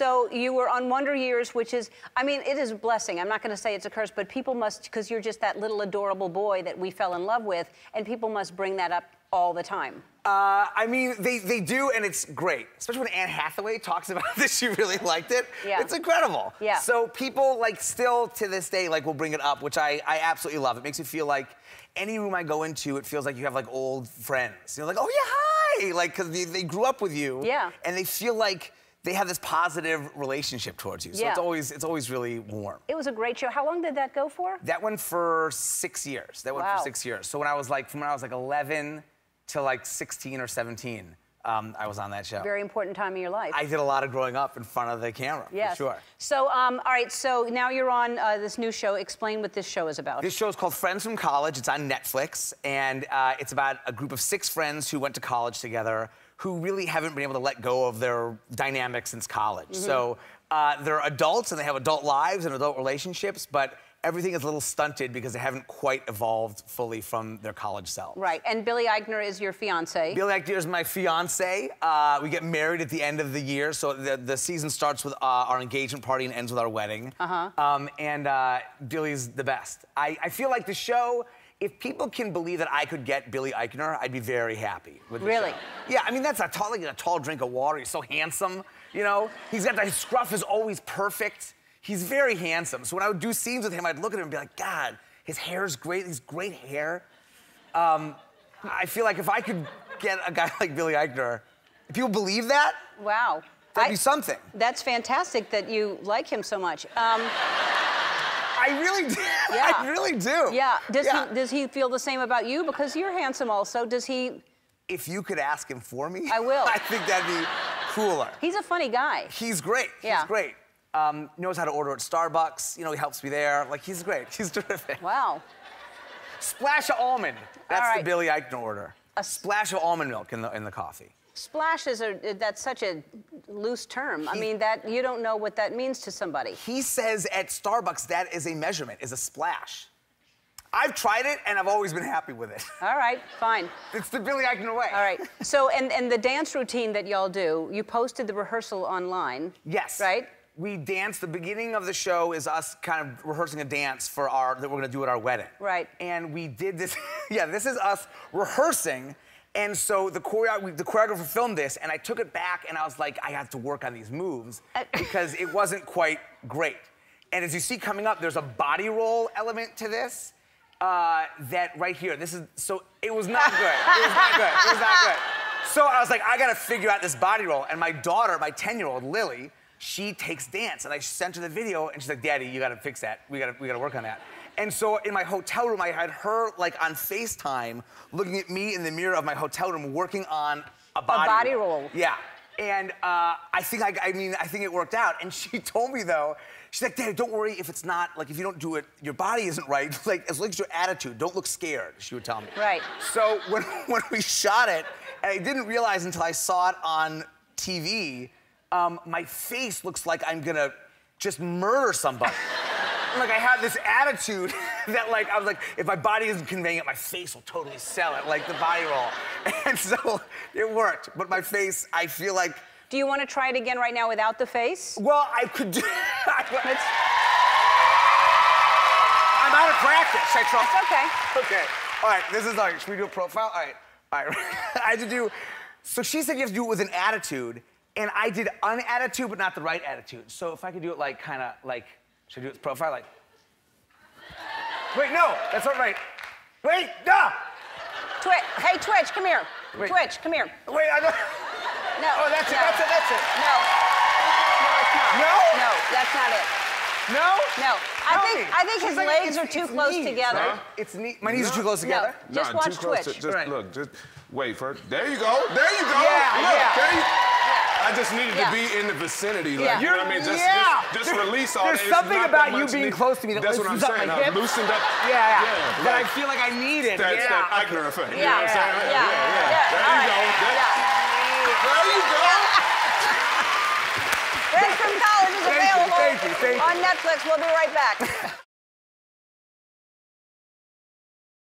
so you were on Wonder Years, which is, I mean, it is a blessing. I'm not going to say it's a curse, but people must, because you're just that little adorable boy that we fell in love with, and people must bring that up all the time. Uh, I mean, they, they do, and it's great. Especially when Anne Hathaway talks about this, she really liked it. Yeah. It's incredible. Yeah. So people, like, still to this day, like, will bring it up, which I, I absolutely love. It makes me feel like any room I go into, it feels like you have, like, old friends. You know, like, oh, yeah, hi! Like, because they, they grew up with you. Yeah. And they feel like they have this positive relationship towards you. So Yeah. it's always, it's always really warm. It was a great show. How long did that go for? That went for six years. That went Wow. for six years. So when I was like, from when I was like 11 to like 16 or 17, um, I was on that show. Very important time in your life. I did a lot of growing up in front of the camera, yes. for sure. So, um, all right, so now you're on uh, this new show. Explain what this show is about. This show is called Friends from College. It's on Netflix, and uh, it's about a group of six friends who went to college together who really haven't been able to let go of their dynamic since college. Mm-hmm. So uh, they're adults and they have adult lives and adult relationships, but everything is a little stunted because they haven't quite evolved fully from their college selves. Right, and Billy Eichner is your fiance. Billy Eichner is my fiance. Uh, we get married at the end of the year, so the, the season starts with uh, our engagement party and ends with our wedding. Uh-huh. Um, and uh, Billy's the best. I, I feel like the show, if people can believe that I could get Billy Eichner, I'd be very happy with the Really? show. Yeah, I mean, that's a tall, like a tall drink of water. He's so handsome, you know? He's got, his scruff is always perfect. He's very handsome. So when I would do scenes with him, I'd look at him and be like, God, his hair's great. He's great hair. Um, I feel like if I could get a guy like Billy Eichner, if people believe that, Wow. that'd I- be something. That's fantastic that you like him so much. Um, I really do. Yeah. I really do. yeah. Does Yeah. he does he feel the same about you because you're handsome also? Does he? If you could ask him for me, I will. I think that'd be cooler. He's a funny guy. He's great. Yeah. He's great. Um, knows how to order at Starbucks. You know, he helps me there. Like, he's great. He's terrific. Wow. Splash of almond. That's right. the Billy Eichner order. A A splash of almond milk in the in the coffee. Splash is a that's such a loose term. I mean that you don't know what that means to somebody. He says at Starbucks that is a measurement, is a splash. I've tried it and I've always been happy with it. All right, fine. It's the Billy Eichner way. All right. So and and the dance routine that y'all do, you posted the rehearsal online. Yes. Right? We dance. The beginning of the show is us kind of rehearsing a dance for our that we're gonna do at our wedding. Right. And we did this. yeah, this is us rehearsing. And so the choreo- the choreographer filmed this, and I took it back, and I was like, I have to work on these moves Uh, because it wasn't quite great. And as you see coming up, there's a body roll element to this. Uh, that right here, this is so it was not good. It was not good. It was not good. So I was like, I gotta figure out this body roll. And my daughter, my 10-year-old Lily, she takes dance, and I sent her the video, and she's like, Daddy, you gotta fix that. We gotta, we gotta work on that. And so in my hotel room, I had her like on FaceTime, looking at me in the mirror of my hotel room, working on a body, body roll. Yeah. And uh, I think I, I mean, I think it worked out. And she told me though, she's like, Daddy, don't worry if it's not like if you don't do it, your body isn't right. Like as long as your attitude, don't look scared. She would tell me. Right. So when when we shot it, and I didn't realize until I saw it on TV, um, my face looks like I'm gonna just murder somebody. Like I had this attitude that like I was like, if my body isn't conveying it, my face will totally sell it, like the body roll. And so it worked. But my face, I feel like, Do you want to try it again right now without the face? well, I could do. It's, I'm out of practice. I try? it's okay. Okay. All right. This is right. Should we do a profile? All right. All right. I had to do. So she said you have to do it with an attitude, and I did an attitude, but not the right attitude. So if I could do it like kind of like, should I do it with profile like? Wait, no, that's not right. Wait, no. Twitch. Hey, Twitch, come here. Wait. Twitch, come here. Wait, I don't. No. Oh, that's it. That's it. That's it. No. No, it's not. No? No, that's not it. No. No. I Tell think me. I think She's his like, legs are too close knees, together. right? It's knee. My knees are too close together. No. Just Nah, watch too close Twitch. To, just Right. look, just wait for There you go. There you go. Yeah, look, yeah. I just needed Yeah. to be in the vicinity. Like, Yeah. you know what I mean? Just, Yeah. just, just release all There's that. Something about you being need- close to me that That's what I'm saying. I've loosened up. Yeah, yeah. Yeah, that I feel like I need it. That's yeah. that Eichner effect. You know what I'm saying? yeah, yeah, yeah. There you go. There, you go. From College is available thank you, thank you. on Netflix. We'll be right back.